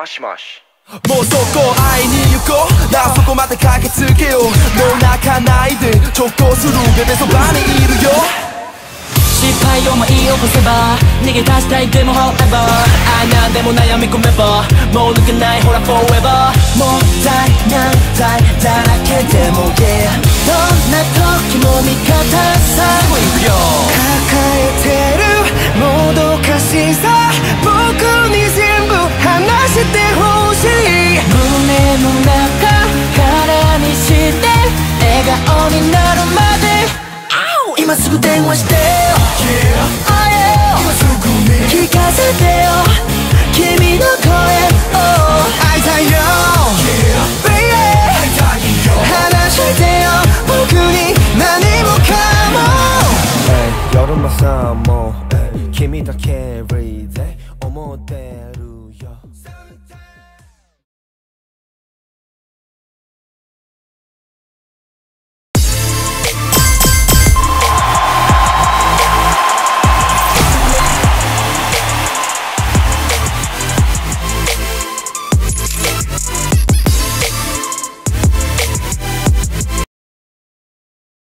もしもし。もうそこ会いに行こう。なそこまで駆けつけよう。もう泣かないで直行するベベそばにいるよ。失敗を舞い起こせば逃げ出したいでも forever あなんでも悩み込めばもう抜けないほら forever もったいないだらけでも yeah どんな時も味方さ。行くすぐ電話して。よ Oh yeah 今すぐに聞かせてよ。君の声を会いたいよ。Baby 話してよ。僕に何もかも。夜もさも君だけ everyday 思ってる